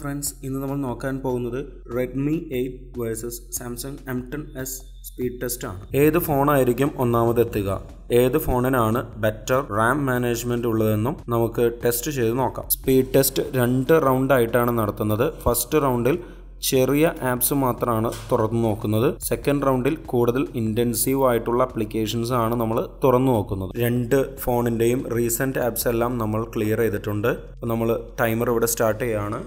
Friends ഇന്ന് നമ്മൾ നോക്കാൻ പോകുന്നത് Redmi eight versus Samsung M ten S speed test ആണ്. ഏത് ഫോണായിരിക്കും ഒന്നാമത് എത്തുക ഏത് ഫോണിനാണ് ബെറ്റർ റാം മാനേജ്മെന്റ് ഉള്ളതെന്നും നമുക്ക് ടെസ്റ്റ് ചെയ്ത് നോക്കാം. സ്പീഡ് ടെസ്റ്റ് രണ്ട് റൗണ്ട് ആയിട്ടാണ് നടത്തുന്നത്. ഫസ്റ്റ് റൗണ്ടിൽ ചെറിയ ആപ്സ് മാത്രമാണ് തുറന്നു നോക്കുന്നത്. സെക്കൻഡ് റൗണ്ടിൽ കൂടുതൽ ഇന്റൻസീവ് ആയിട്ടുള്ള അപ്ലിക്കേഷൻസ് ആണ് നമ്മൾ തുറന്നു നോക്കുന്നത്. രണ്ട് ഫോണിന്റെയും റീസെന്റ് ആപ്സ് എല്ലാം നമ്മൾ ക്ലിയർ ചെയ്തിട്ടുണ്ട്. നമ്മൾ ടൈമർ ഇവിടെ സ്റ്റാർട്ട് ചെയ്യുകയാണ്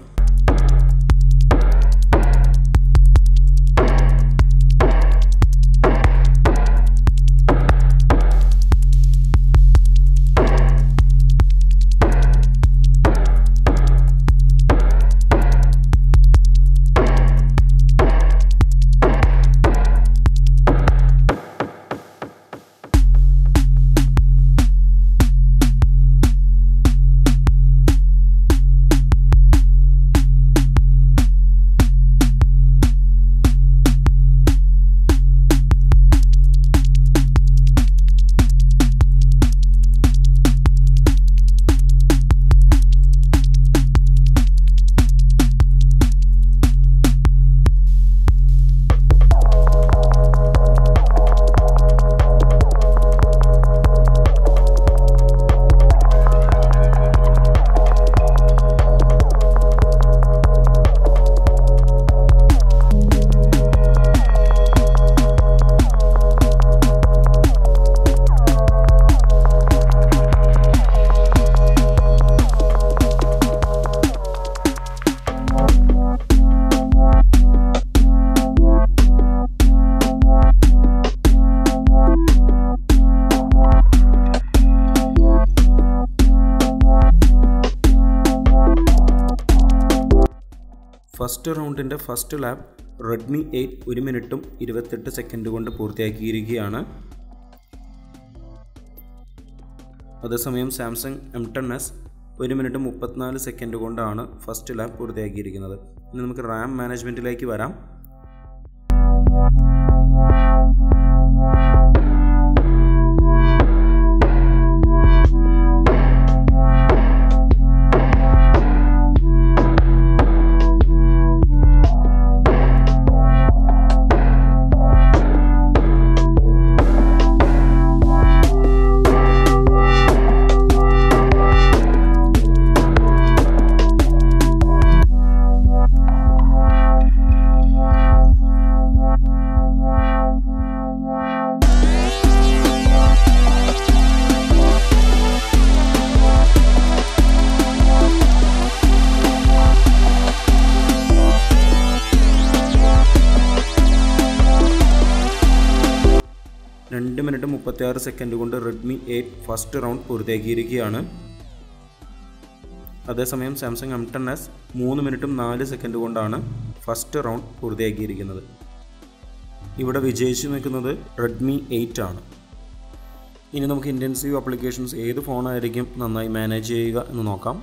ഫസ്റ്റ് റൗണ്ടിന്റെ ഫസ്റ്റ് ലാബ് റെഡ്മി എയ്റ്റ് ഒരു മിനിറ്റും ഇരുപത്തെട്ട് സെക്കൻഡ് കൊണ്ട് പൂർത്തിയാക്കിയിരിക്കുകയാണ്. അതേസമയം സാംസങ് എം ടെൻ എസ് ഒരു മിനിറ്റ് മുപ്പത്തിനാല് സെക്കൻഡ് കൊണ്ടാണ് ഫസ്റ്റ് ലാബ് പൂർത്തിയാക്കിയിരിക്കുന്നത്. ഇനി നമുക്ക് റാം മാനേജ്മെന്റിലേക്ക് വരാം. രണ്ട് മിനിറ്റ് മുപ്പത്തിയാറ് സെക്കൻഡ് കൊണ്ട് റെഡ്മി എയ്റ്റ് ഫസ്റ്റ് റൗണ്ട് പൂർത്തിയാക്കിയിരിക്കുകയാണ്. അതേസമയം സാംസങ് എം ടെൻ എസ് മൂന്ന് മിനിറ്റും നാല് സെക്കൻഡ് കൊണ്ടാണ് ഫസ്റ്റ് റൗണ്ട് പൂർത്തിയാക്കിയിരിക്കുന്നത്. ഇവിടെ വിജയിച്ചു നിൽക്കുന്നത് റെഡ്മി എയ്റ്റ് ആണ്. ഇനി നമുക്ക് ഇന്റൻസീവ് ആപ്ലിക്കേഷൻസ് ഏത് ഫോണായിരിക്കും നന്നായി മാനേജ് ചെയ്യുക എന്ന് നോക്കാം.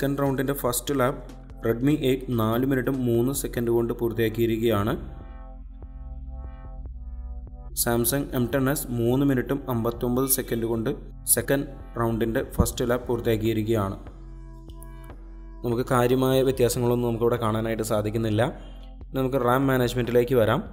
സെക്കൻഡ് റൗണ്ടിന്റെ ഫസ്റ്റ് ലാബ് റെഡ്മി എയ്റ്റ് നാല് മിനിറ്റും മൂന്ന് സെക്കൻഡ് കൊണ്ട് പൂർത്തിയാക്കിയിരിക്കുകയാണ്. സാംസങ് എം ടെൻ എസ് മൂന്ന് മിനിറ്റും അമ്പത്തൊമ്പത് സെക്കൻഡ് കൊണ്ട് സെക്കൻഡ് റൗണ്ടിന്റെ ഫസ്റ്റ് ലാബ് പൂർത്തിയാക്കിയിരിക്കുകയാണ്. നമുക്ക് കാര്യമായ വ്യത്യാസങ്ങളൊന്നും നമുക്കിവിടെ കാണാനായിട്ട് സാധിക്കുന്നില്ല. നമുക്ക് റാം മാനേജ്മെന്റിലേക്ക് വരാം.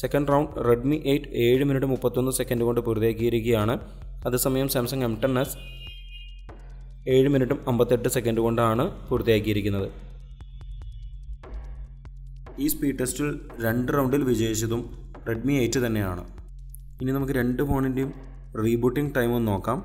സെക്കൻഡ് റൗണ്ട് റെഡ്മി എയ്റ്റ് ഏഴ് മിനിറ്റ് മുപ്പത്തൊന്ന് സെക്കൻഡ് കൊണ്ട് പൂർത്തിയാക്കിയിരിക്കുകയാണ് അതേസമയം സാംസങ് എം ടെൻ എസ് ഏഴ് മിനിറ്റും അമ്പത്തെട്ട് സെക്കൻഡ് കൊണ്ടാണ് പൂർത്തിയാക്കിയിരിക്കുന്നത് ഈ സ്പീഡ് ടെസ്റ്റിൽ രണ്ട് റൗണ്ടിൽ വിജയിച്ചതും റെഡ്മി എയ്റ്റ് തന്നെയാണ്. ഇനി നമുക്ക് രണ്ട് ഫോണിന്റെയും റീബൂട്ടിംഗ് ടൈം നോക്കാം.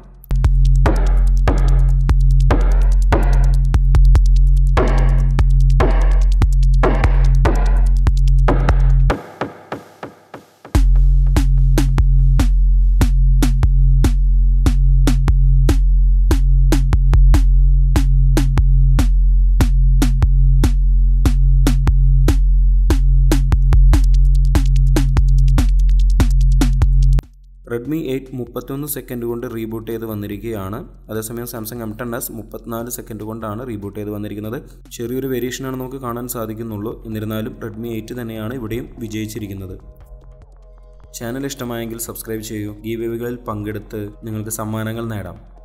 റെഡ്മി എയ്റ്റ് മുപ്പത്തൊന്ന് സെക്കൻഡ് കൊണ്ട് റീബൂട്ട് ചെയ്ത് വന്നിരിക്കുകയാണ്. അതേസമയം സാംസങ് എം ടെൻ എസ് മുപ്പത്തിനാല് സെക്കൻഡ് കൊണ്ടാണ് റീബൂട്ട് ചെയ്ത് വന്നിരിക്കുന്നത്. ചെറിയൊരു വേരിയേഷനാണ് നമുക്ക് കാണാൻ സാധിക്കുന്നുള്ളൂ. എന്നിരുന്നാലും റെഡ്മി എയ്റ്റ് തന്നെയാണ് ഇവിടെയും വിജയിച്ചിരിക്കുന്നത്. ചാനൽ ഇഷ്ടമായെങ്കിൽ സബ്സ്ക്രൈബ് ചെയ്യൂ. ഗീവേവികളിൽ പങ്കെടുത്ത് നിങ്ങൾക്ക് സമ്മാനങ്ങൾ നേടാം.